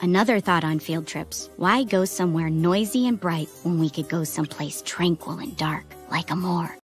Another thought on field trips why go somewhere noisy and bright when we could go someplace tranquil and dark, like a moor?